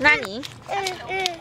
何？うんうん。